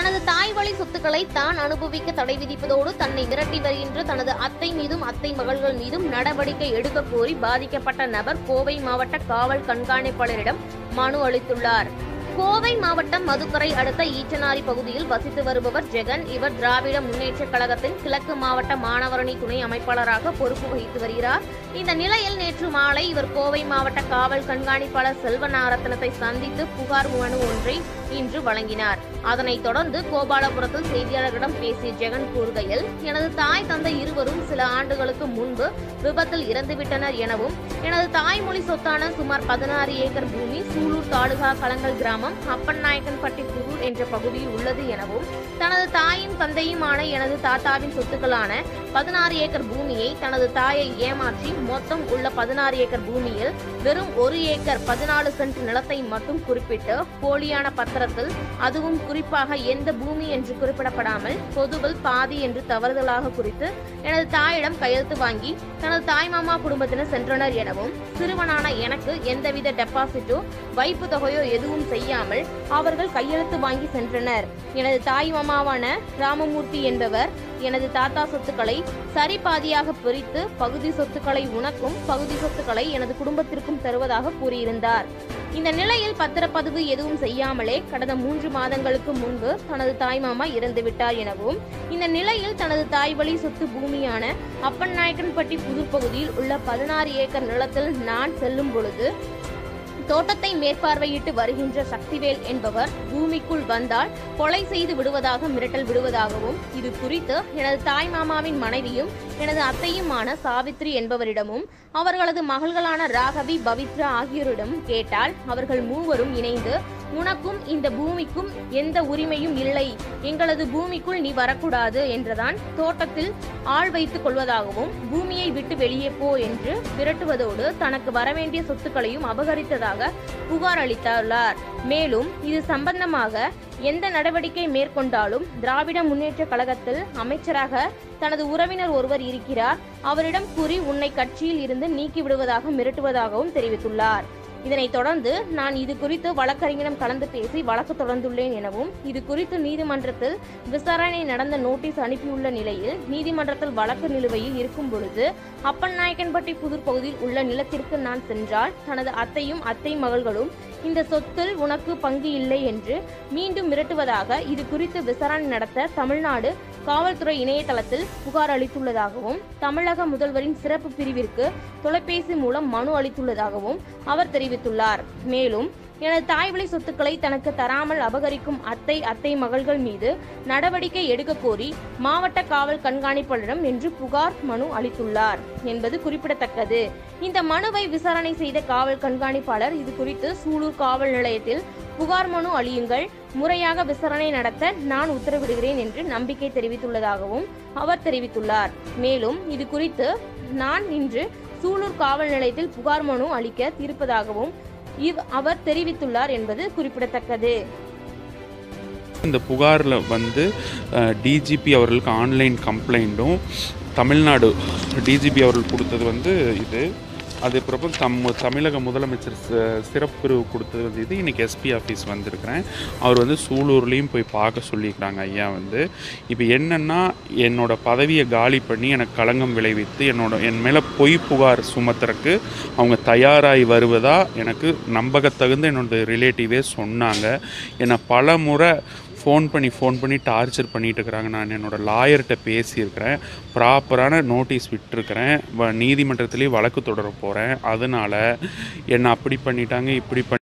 தனது தாய் வழி சொத்துக்களை தான் அனுபவிக்க தடை விதிப்பதோடு தன்னை மிரட்டி வருகின்ற தனது அத்தை மீதும் அத்தை மகள்கள் மீதும் நடவடிக்கை எடுக்க கோரி பாதிக்கப்பட்ட நபர் கோவை மாவட்ட காவல் கண்காணிப்பாளரிடம் மனு அளித்துள்ளார். கோவை மாவட்டம் மதுக்கரை அடுத்த ஈச்சனாரி பகுதியில் வசித்து வருபவர் ஜெகன். இவர் திராவிட முன்னேற்றக் கழகத்தின் கிழக்கு மாவட்ட மாணவரணி துணை அமைப்பாளராக பொறுப்பு வகித்து வருகிறார். இந்த நிலையில் நேற்று மாலை இவர் கோவை மாவட்ட காவல் கண்காணிப்பாளர் செல்வநாரத்னத்தை சந்தித்து புகார் மனு ஒன்றை இன்று வழங்கினார். அதனைத் தொடர்ந்து கோபாலபுரத்தில் செய்தியாளர்களிடம் பேசிய ஜெகன் கூறுகையில் எனது தாய் தந்தை இருவரும் சில ஆண்டுகளுக்கு முன்பு விபத்தில் இறந்துவிட்டனர் எனவும் எனது தாய்மொழி சொத்தான சுமார் பதினாறு ஏக்கர் பூமி சூலூர் தாலுகா கலங்கல் கிராமம் அப்பநாயக்கன்பட்டி புதூர் என்ற பகுதியில் உள்ளது எனவும் தனது தாயும் தந்தையுமான எனது தாத்தாவின் சொத்துக்களான பதினாறு ஏக்கர் பூமியை தனது தாயை ஏமாற்றி மொத்தம் உள்ள பதினாறு ஏக்கர் பூமியில் வெறும் ஒரு ஏக்கர் பதினாலு சென்ட் நிலத்தை மட்டும் குறிப்பிட்டு போலியான பத்திரத்தில் அதுவும் குறிப்பாக எந்த பூமி என்று குறிப்பிடப்படாமல் பொதுவில் பாதி என்று தவறுதலாக குறித்து எனது தாயிடம் கையெழுத்து வாங்கி தனது தாய்மாமா குடும்பத்தினர் சென்றனர் எனவும் சிறுவனான எனக்கு எந்தவித டெபாசிட்டோ வைப்பு தொகையோ எதுவும் செய்யாமல் அவர்கள் கையெழுத்து வாங்கி சென்றனர். எனது தாய் மாமாவான ராமமூர்த்தி என்பவர் எனது தாத்தா சொத்துக்களை சரி பாதியாக பிரித்து பகுதி சொத்துக்களை உனக்கும் பகுதி சொத்துக்களை எனது குடும்பத்திற்கும் தருவதாக கூறியிருந்தார். இந்த நிலையில் பத்திரப்பதிவு எதுவும் செய்யாமலே கடந்த மூன்று மாதங்களுக்கு முன்பு தனது தாய்மாமா இறந்துவிட்டார் எனவும் இந்த நிலையில் தனது தாய் வழி சொத்து பூமியான அப்பன் நாயக்கன்பட்டி புதுப்பகுதியில் உள்ள பதினாறு ஏக்கர் நிலத்தில் நான் செல்லும் பொழுது தோட்டத்தை மேற்பார்வையிட்டு வருகின்ற சக்திவேல் என்பவர் பூமிக்குள் வந்தால் கொலை செய்து விடுவதாக மிரட்டல் விடுவதாகவும் இது குறித்து எனது தாய் மாமாவின் மனைவியும் எனது அத்தையுமான சாவித்ரி என்பவரிடமும் அவர்களது மகள்களான ராகவி பவித்ரா ஆகியோரிடம் கேட்டால் அவர்கள் மூவரும் இணைந்து உனக்கும் இந்த பூமிக்கும் எந்த உரிமையும் இல்லை. எங்களது பூமிக்குள் நீ வரக்கூடாது என்றுதான் தோட்டத்தில் ஆள் வைத்துக் கொள்வதாகவும் பூமியை விட்டு வெளியே போ என்று விரட்டுவதோடு தனக்கு வரவேண்டிய சொத்துக்களையும் அபகரித்ததாக புகார் அளித்துள்ளார். மேலும் இது சம்பந்தமாக எந்த நடவடிக்கை மேற்கொண்டாலும் திராவிட முன்னேற்ற கழகத்தில் அமைச்சராக தனது உறவினர் ஒருவர் இருக்கிறார். அவரிடம் கூறி உன்னை கட்சியில் இருந்து நீக்கிவிடுவதாக மிரட்டுவதாகவும் தெரிவித்துள்ளார். இதனைத் தொடர்ந்து நான் இது குறித்து வழக்கறிஞரிடம் கலந்து பேசி வழக்கு தொடர்ந்துள்ளேன் எனவும் இது குறித்து நீதிமன்றத்தில் விசாரணை நடந்த நோட்டீஸ் அனுப்பியுள்ள நிலையில் நீதிமன்றத்தில் வழக்கு நிலுவையில் இருக்கும் பொழுது அப்பநாயக்கன்பட்டி புதூர் பகுதியில் உள்ள நிலத்திற்கு நான் சென்றால் தனது அத்தையும் அத்தை மகள்களும் இந்த சொத்தில் உனக்கு பங்கு இல்லை என்று மீண்டும் மிரட்டுவதாக இது குறித்து விசாரணை நடத்த தமிழ்நாடு காவல்துறை இணையதளத்தில் புகார் அளித்துள்ளதாகவும் தமிழக முதல்வரின் சிறப்பு பிரிவிற்கு தொலைபேசி மூலம் மனு அளித்துள்ளதாகவும் அவர் தெரிவித்துள்ளார். மேலும் எனது தாய்வழி சொத்துக்களை தனக்கு தராமல் அபகரிக்கும் அத்தை அத்தை மகள்கள் மீது நடவடிக்கை எடுக்க கோரி மாவட்ட காவல் கண்காணிப்பாளரிடம் என்று புகார் மனு அளித்துள்ளார் என்பது குறிப்பிடத்தக்கது. இந்த மனுவை விசாரணை செய்த காவல் கண்காணிப்பாளர் இது குறித்து சூலூர் காவல் நிலையத்தில் புகார் மனு அளியுங்கள் முறையாக விசாரணை நடத்த நான் உத்தரவிடுகிறேன் என்று நம்பிக்கை தெரிவித்துள்ளதாகவும் அவர் தெரிவித்துள்ளார். மேலும் இது குறித்து நான் இன்று சூலூர் காவல் நிலையத்தில் புகார் மனு அளிக்க இருப்பதாகவும் இவ் அவர் தெரிவித்துள்ளார் என்பது குறிப்பிடத்தக்கது. இந்த புகாரில் வந்து டிஜிபி அவர்களுக்கு ஆன்லைன் கம்ப்ளைண்ட்டும் தமிழ்நாடு டிஜிபி அவர்கள் கொடுத்தது வந்து இது. அதுக்கப்புறம் தம் தமிழக முதலமைச்சர் சி- சிறப்பு கொடுத்தது வந்து இது. இன்றைக்கி எஸ்பி ஆஃபீஸ் வந்திருக்கிறேன். அவர் வந்து சூலூர்லேயும் போய் பார்க்க சொல்லியிருக்கிறாங்க ஐயா வந்து. இப்போ என்னென்னா என்னோட பதவியை காலி பண்ணி எனக்கு களங்கம் விளைவித்து என்னோட என் மேலே பொய் புகார் சுமத்துறக்கு அவங்க தயாராகி வருவதாக எனக்கு நம்பகத்தகுந்த என்னோட ரிலேட்டிவே சொன்னாங்க. என்னை பல முறை ஃபோன் பண்ணி ஃபோன் பண்ணி டார்ச்சர் பண்ணிட்டு இருக்கிறாங்க நான் என்னோட லாயர்கிட்ட பேசியிருக்கிறேன். ப்ராப்பரான நோட்டீஸ் விட்டுருக்கிறேன். வ வழக்கு தொடர போகிறேன் அதனால் என்னை அப்படி பண்ணிட்டாங்க இப்படி பண்ணி